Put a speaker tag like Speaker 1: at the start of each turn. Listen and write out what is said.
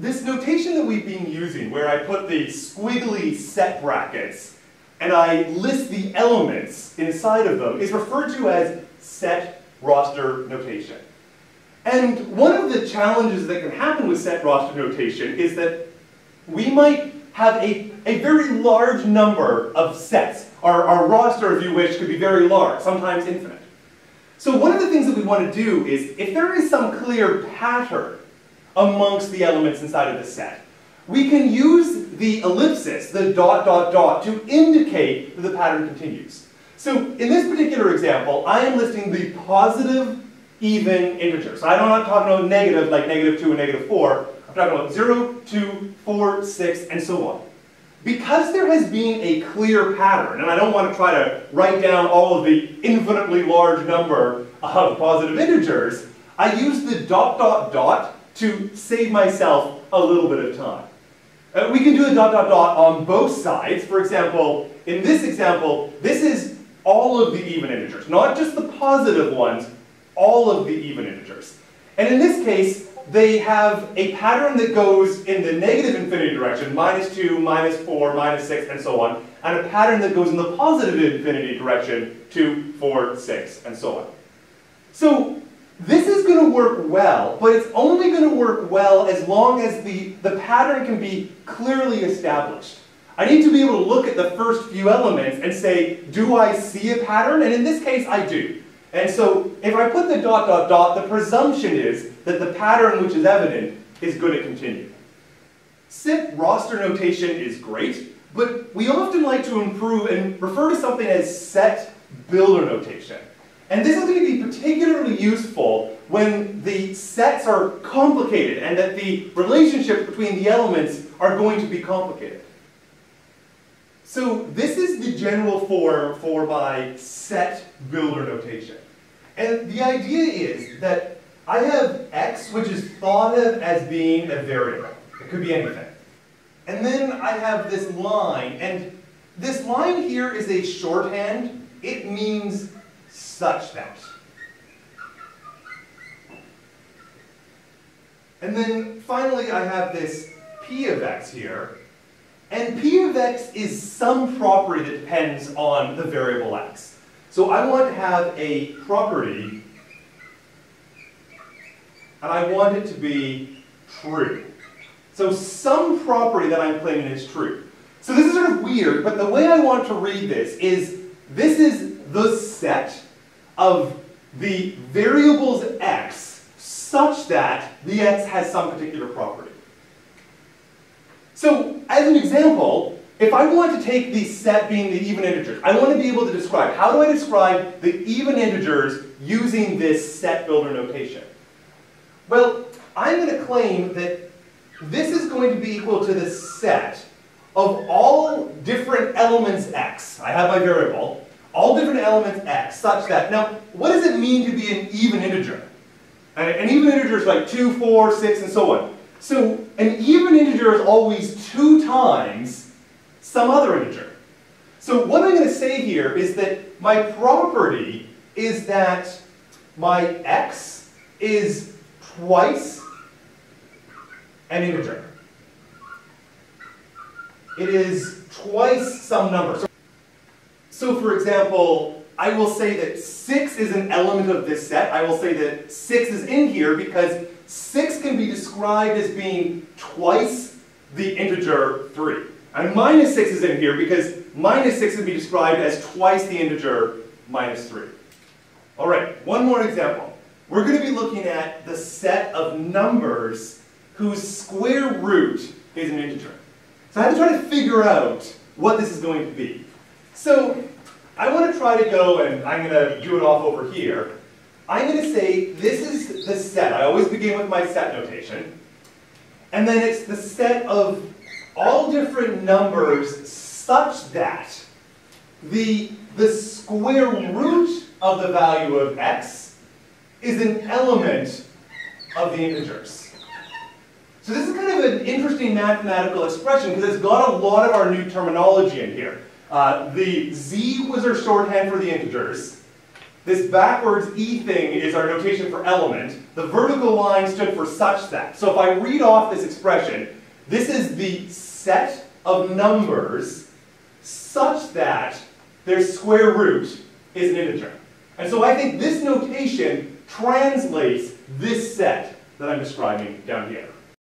Speaker 1: this notation that we've been using, where I put the squiggly set brackets and I list the elements inside of them, is referred to as set roster notation. And one of the challenges that can happen with set roster notation is that we might have a, a very large number of sets. Our, our roster, if you wish, could be very large, sometimes infinite. So one of the things that we want to do is, if there is some clear pattern amongst the elements inside of the set, we can use the ellipsis, the dot, dot, dot, to indicate that the pattern continues. So in this particular example, I am listing the positive even integers. So I'm not talking about negative, like negative 2 and negative 4. I'm talking about 0, 2, 4, 6, and so on. Because there has been a clear pattern, and I don't want to try to write down all of the infinitely large number of positive integers, I use the dot, dot, dot to save myself a little bit of time. Uh, we can do a dot, dot, dot on both sides. For example, in this example, this is all of the even integers, not just the positive ones, all of the even integers. And in this case, they have a pattern that goes in the negative infinity direction, minus 2, minus 4, minus 6, and so on, and a pattern that goes in the positive infinity direction, 2, 4, 6, and so on. So this is going to work well, but it's only going to work well as long as the, the pattern can be clearly established. I need to be able to look at the first few elements and say, do I see a pattern? And in this case, I do. And so if I put the dot, dot, dot, the presumption is that the pattern which is evident is going to continue. Set roster notation is great, but we often like to improve and refer to something as set builder notation. And this is going to be particularly useful when the sets are complicated and that the relationships between the elements are going to be complicated. So this is the general form for my set builder notation. And the idea is that I have x, which is thought of as being a variable. It could be anything. And then I have this line, and this line here is a shorthand. It means such that. And then finally I have this p of x here, and p of x is some property that depends on the variable x. So I want to have a property, and I want it to be true. So some property that I'm claiming is true. So this is sort of weird, but the way I want to read this is, this is the set of the variables x such that the x has some particular property. So, as an example, if I want to take the set being the even integers, I want to be able to describe, how do I describe the even integers using this set builder notation? Well, I'm going to claim that this is going to be equal to the set of all different elements x. I have my variable, all different elements x, such that, now, what does it mean to be an even integer? Uh, an even integer is like 2, 4, 6, and so on. So an even integer is always two times some other integer. So what I'm going to say here is that my property is that my x is twice an integer. It is twice some number. So, so for example, I will say that 6 is an element of this set. I will say that 6 is in here because 6 can be described as being twice the integer 3. And minus 6 is in here because minus 6 can be described as twice the integer minus 3. All right, one more example. We're going to be looking at the set of numbers whose square root is an integer. So I have to try to figure out what this is going to be. So I want to try to go, and I'm going to do it off over here. I'm going to say this is the set. I always begin with my set notation. And then it's the set of all different numbers such that the, the square root of the value of x is an element of the integers. So this is kind of an interesting mathematical expression because it's got a lot of our new terminology in here. Uh, the z was our shorthand for the integers. This backwards E thing is our notation for element. The vertical line stood for such that. So if I read off this expression, this is the set of numbers such that their square root is an integer. And so I think this notation translates this set that I'm describing down here.